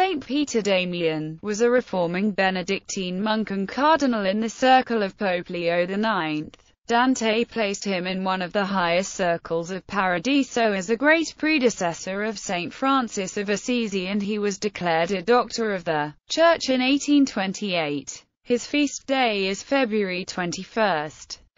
Saint Peter Damian, was a reforming Benedictine monk and cardinal in the circle of Pope Leo IX. Dante placed him in one of the highest circles of Paradiso as a great predecessor of Saint Francis of Assisi and he was declared a Doctor of the Church in 1828. His feast day is February 21.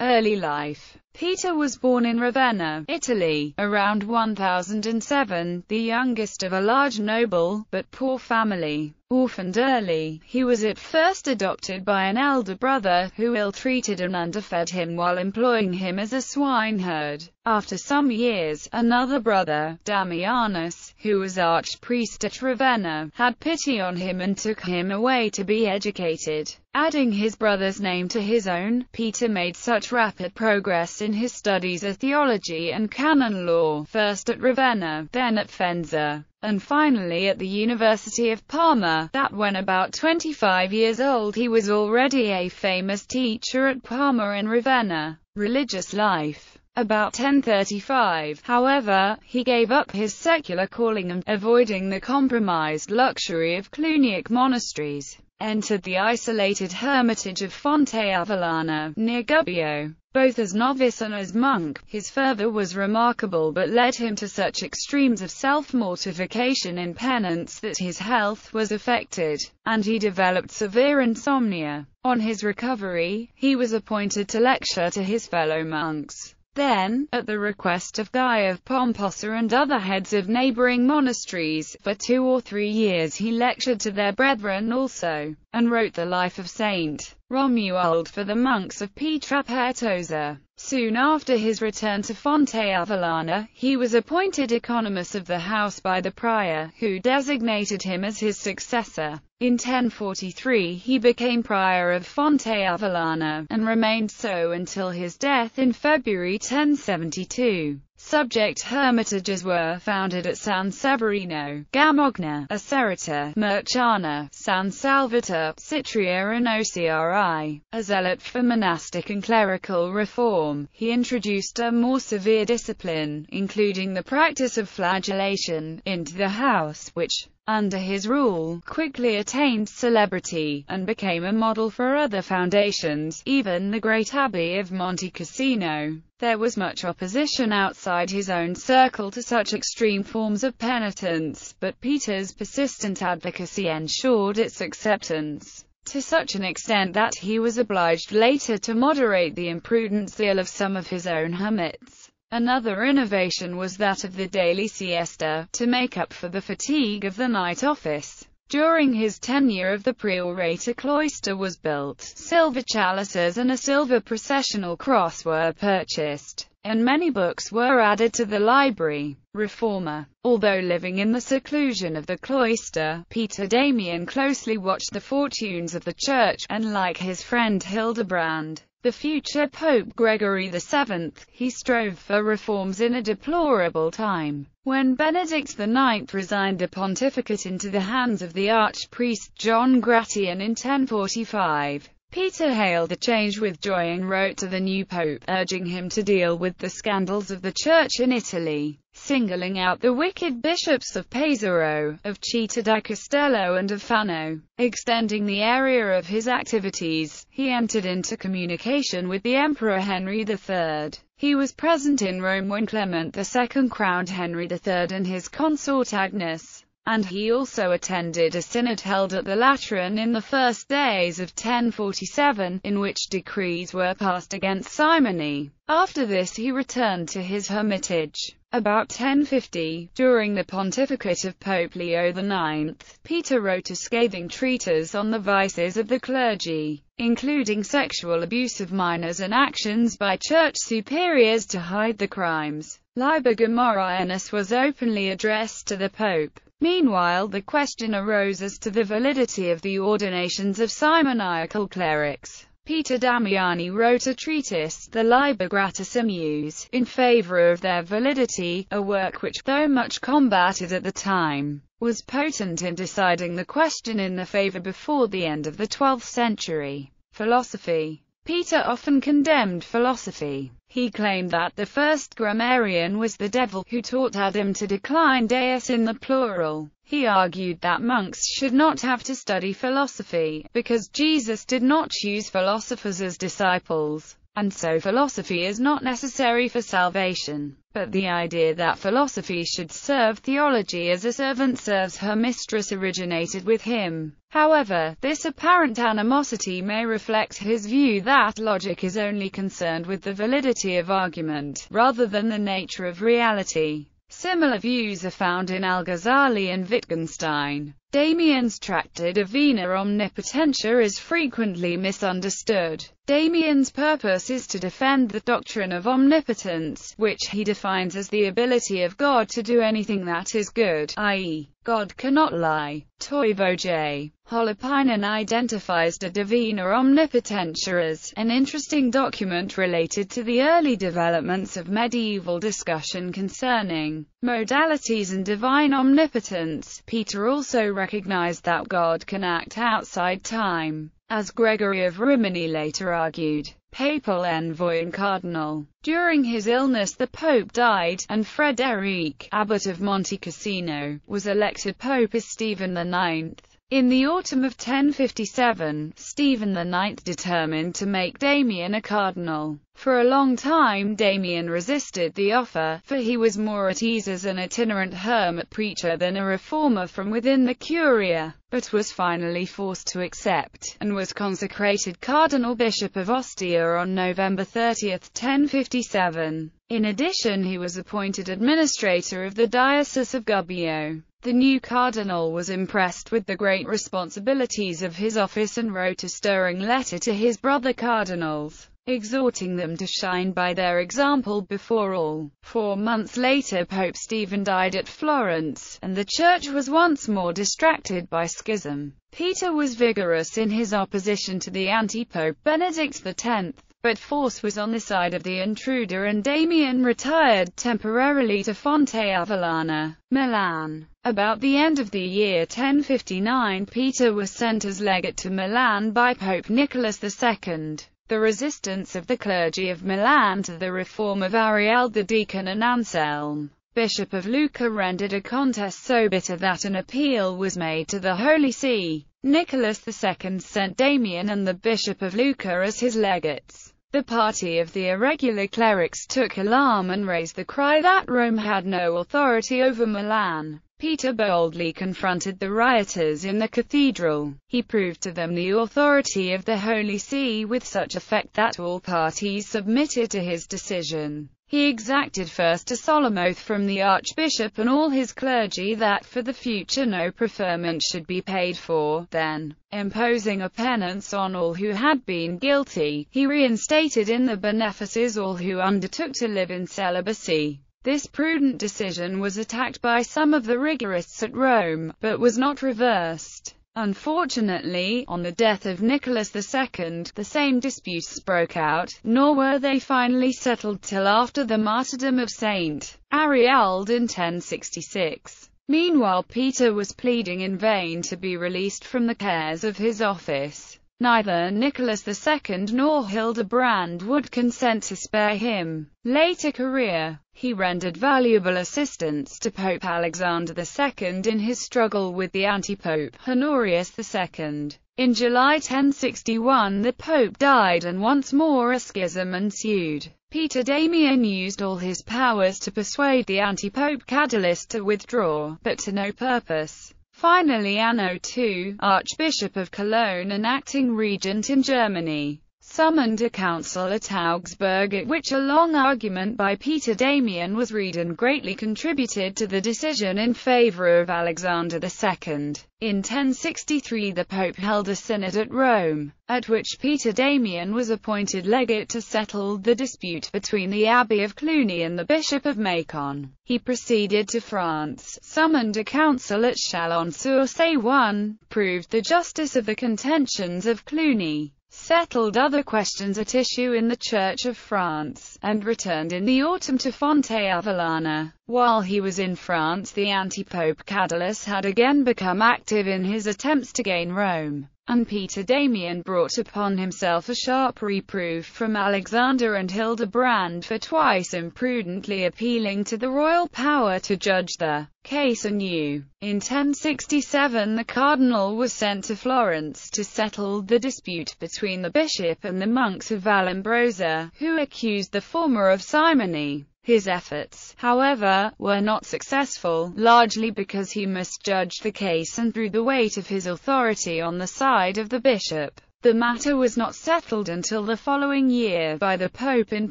Early life Peter was born in Ravenna, Italy, around 1007, the youngest of a large noble, but poor family. Orphaned early, he was at first adopted by an elder brother, who ill-treated and underfed him while employing him as a swineherd. After some years, another brother, Damianus, who was archpriest at Ravenna, had pity on him and took him away to be educated. Adding his brother's name to his own, Peter made such rapid progress in his studies of theology and canon law, first at Ravenna, then at Faenza, and finally at the University of Parma, that when about 25 years old he was already a famous teacher at Parma and Ravenna. Religious life about 1035, however, he gave up his secular calling and, avoiding the compromised luxury of Cluniac monasteries, entered the isolated hermitage of Fonte Avellana, near Gubbio. Both as novice and as monk, his fervor was remarkable but led him to such extremes of self-mortification and penance that his health was affected, and he developed severe insomnia. On his recovery, he was appointed to lecture to his fellow monks. Then, at the request of Guy of Pomposa and other heads of neighboring monasteries, for two or three years he lectured to their brethren also, and wrote the life of Saint Romuald for the monks of Pietra Pertosa. Soon after his return to Fonte Avellana, he was appointed economus of the house by the prior, who designated him as his successor. In 1043 he became prior of Fonte Avellana, and remained so until his death in February 1072. Subject hermitages were founded at San Severino, Gamogna, Acerata, Murciana, San Salvatore, Sitria and Ociari. A zealot for monastic and clerical reform, he introduced a more severe discipline, including the practice of flagellation, into the house, which, under his rule, quickly attained celebrity, and became a model for other foundations, even the great abbey of Monte Cassino. There was much opposition outside his own circle to such extreme forms of penitence, but Peter's persistent advocacy ensured its acceptance to such an extent that he was obliged later to moderate the imprudent zeal of some of his own hermits. Another innovation was that of the daily siesta, to make up for the fatigue of the night office. During his tenure of the priorate a cloister was built, silver chalices and a silver processional cross were purchased, and many books were added to the library. Reformer. Although living in the seclusion of the cloister, Peter Damian closely watched the fortunes of the church, and like his friend Hildebrand, the future Pope Gregory VII, he strove for reforms in a deplorable time. When Benedict IX resigned the pontificate into the hands of the archpriest John Gratian in 1045, Peter hailed the change with joy and wrote to the new pope, urging him to deal with the scandals of the Church in Italy, singling out the wicked bishops of Pesaro, of Città di Castello and of Fano. Extending the area of his activities, he entered into communication with the Emperor Henry III. He was present in Rome when Clement II crowned Henry III and his consort Agnes and he also attended a synod held at the Lateran in the first days of 1047, in which decrees were passed against simony. After this he returned to his hermitage. About 1050, during the pontificate of Pope Leo IX, Peter wrote a scathing treatise on the vices of the clergy, including sexual abuse of minors and actions by church superiors to hide the crimes. Liber Gomorrhaensis was openly addressed to the Pope. Meanwhile the question arose as to the validity of the ordinations of simoniacal clerics. Peter Damiani wrote a treatise, the Liber Gratissimus, in favor of their validity, a work which, though much combated at the time, was potent in deciding the question in the favor before the end of the 12th century. Philosophy Peter often condemned philosophy. He claimed that the first grammarian was the devil, who taught Adam to decline deus in the plural. He argued that monks should not have to study philosophy, because Jesus did not choose philosophers as disciples, and so philosophy is not necessary for salvation. But the idea that philosophy should serve theology as a servant serves her mistress originated with him. However, this apparent animosity may reflect his view that logic is only concerned with the validity of argument, rather than the nature of reality. Similar views are found in Al-Ghazali and Wittgenstein. Damian's tractate Divina Omnipotentia is frequently misunderstood. Damian's purpose is to defend the doctrine of omnipotence, which he defines as the ability of God to do anything that is good, i.e., God cannot lie. Toivo J. Holopainen identifies the Divina Omnipotentia as an interesting document related to the early developments of medieval discussion concerning modalities and divine omnipotence. Peter also recognized that God can act outside time. As Gregory of Rimini later argued, papal envoy and cardinal. During his illness the pope died, and Frederic, abbot of Monte Cassino, was elected pope as Stephen IX. In the autumn of 1057, Stephen IX determined to make Damian a cardinal. For a long time Damian resisted the offer, for he was more at ease as an itinerant hermit preacher than a reformer from within the Curia, but was finally forced to accept, and was consecrated Cardinal Bishop of Ostia on November 30, 1057. In addition he was appointed administrator of the Diocese of Gubbio. The new cardinal was impressed with the great responsibilities of his office and wrote a stirring letter to his brother cardinals, exhorting them to shine by their example before all. Four months later Pope Stephen died at Florence, and the church was once more distracted by schism. Peter was vigorous in his opposition to the anti-pope Benedict X, but force was on the side of the intruder and Damian retired temporarily to Fonte Avellana, Milan. About the end of the year 1059 Peter was sent as legate to Milan by Pope Nicholas II. The resistance of the clergy of Milan to the reform of Ariald the deacon and Anselm, Bishop of Lucca rendered a contest so bitter that an appeal was made to the Holy See. Nicholas II sent Damian and the Bishop of Lucca as his legates. The party of the irregular clerics took alarm and raised the cry that Rome had no authority over Milan. Peter boldly confronted the rioters in the cathedral. He proved to them the authority of the Holy See with such effect that all parties submitted to his decision. He exacted first a solemn oath from the archbishop and all his clergy that for the future no preferment should be paid for, then, imposing a penance on all who had been guilty, he reinstated in the benefices all who undertook to live in celibacy. This prudent decision was attacked by some of the rigorists at Rome, but was not reversed. Unfortunately, on the death of Nicholas II, the same disputes broke out, nor were they finally settled till after the martyrdom of Saint Ariald in 1066. Meanwhile Peter was pleading in vain to be released from the cares of his office. Neither Nicholas II nor Hildebrand would consent to spare him. Later career He rendered valuable assistance to Pope Alexander II in his struggle with the anti-pope, Honorius II. In July 1061 the pope died and once more a schism ensued. Peter Damian used all his powers to persuade the anti-pope Cadalus to withdraw, but to no purpose. Finally Anno II, Archbishop of Cologne and acting regent in Germany, summoned a council at Augsburg at which a long argument by Peter Damian was read and greatly contributed to the decision in favor of Alexander II. In 1063 the Pope held a synod at Rome, at which Peter Damian was appointed legate to settle the dispute between the Abbey of Cluny and the Bishop of Macon. He proceeded to France, summoned a council at Chalon-sur-Saône, proved the justice of the contentions of Cluny, settled other questions at issue in the Church of France, and returned in the autumn to Fonte Avellana. While he was in France the anti-pope Cadalus had again become active in his attempts to gain Rome. And Peter Damian brought upon himself a sharp reproof from Alexander and Hildebrand for twice imprudently appealing to the royal power to judge the case anew. In 1067 the cardinal was sent to Florence to settle the dispute between the bishop and the monks of Vallombrosa, who accused the former of simony. His efforts, however, were not successful, largely because he misjudged the case and threw the weight of his authority on the side of the bishop. The matter was not settled until the following year by the Pope in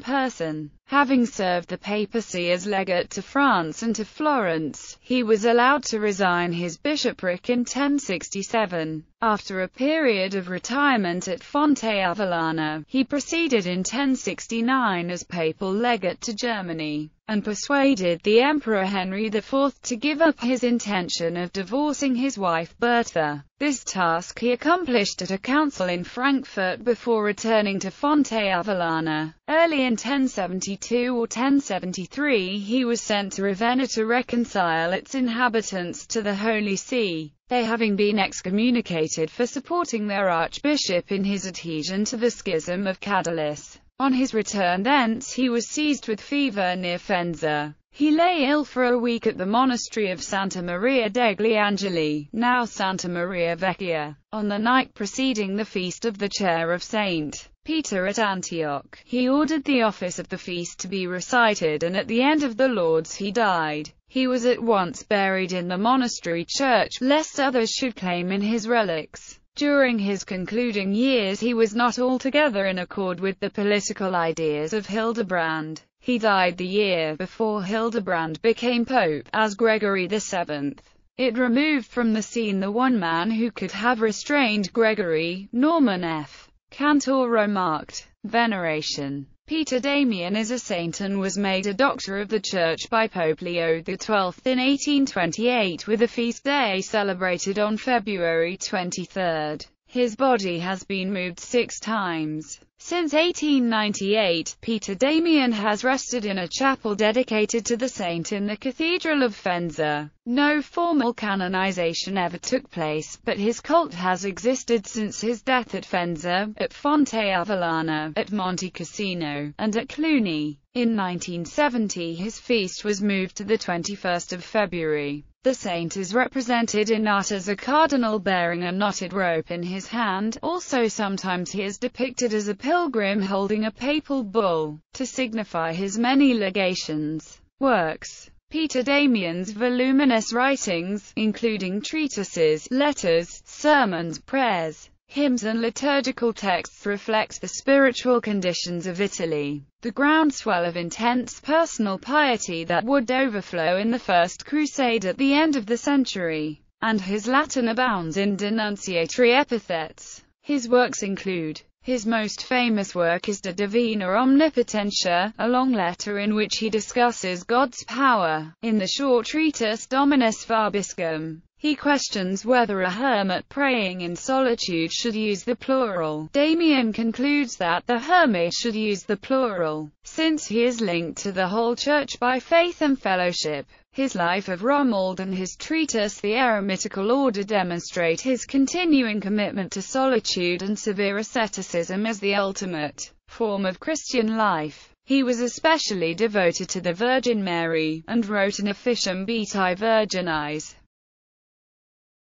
person. Having served the papacy as legate to France and to Florence, he was allowed to resign his bishopric in 1067. After a period of retirement at Fonte Avellana, he proceeded in 1069 as papal legate to Germany, and persuaded the Emperor Henry IV to give up his intention of divorcing his wife Bertha. This task he accomplished at a council in Frankfurt before returning to Fonte Avellana. Early in 1072 or 1073 he was sent to Ravenna to reconcile its inhabitants to the Holy See, they having been excommunicated for supporting their archbishop in his adhesion to the schism of Cadalus. On his return thence he was seized with fever near Faenza. He lay ill for a week at the monastery of Santa Maria degli Angeli, now Santa Maria Vecchia. On the night preceding the feast of the chair of Saint Peter at Antioch, he ordered the office of the feast to be recited and at the end of the Lauds he died. He was at once buried in the monastery church, lest others should claim in his relics. During his concluding years he was not altogether in accord with the political ideas of Hildebrand. He died the year before Hildebrand became pope, as Gregory VII. It removed from the scene the one man who could have restrained Gregory, Norman F. Cantor remarked. Veneration Peter Damian is a saint and was made a doctor of the Church by Pope Leo XII in 1828 with a feast day celebrated on February 23. His body has been moved six times. Since 1898, Peter Damian has rested in a chapel dedicated to the saint in the Cathedral of Faenza. No formal canonization ever took place, but his cult has existed since his death at Faenza, at Fonte Avellana, at Monte Cassino, and at Cluny. In 1970 his feast was moved to the 21st of February. The saint is represented in art as a cardinal bearing a knotted rope in his hand, also sometimes he is depicted as a pilgrim holding a papal bull, to signify his many legations. Works Peter Damian's voluminous writings, including treatises, letters, sermons, prayers, hymns and liturgical texts reflect the spiritual conditions of Italy, the groundswell of intense personal piety that would overflow in the First Crusade at the end of the century, and his Latin abounds in denunciatory epithets. His works include his most famous work is De Divina Omnipotentia, a long letter in which he discusses God's power. In the short treatise Dominus Vobiscum, he questions whether a hermit praying in solitude should use the plural. Damian concludes that the hermit should use the plural, since he is linked to the whole church by faith and fellowship. His life of Romuald and his treatise The Eremitical Order demonstrate his continuing commitment to solitude and severe asceticism as the ultimate form of Christian life. He was especially devoted to the Virgin Mary, and wrote an Officium Vitae Virginis,